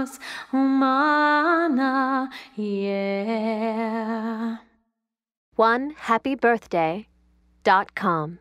Dios humana, yeah. One happy birthday dot com.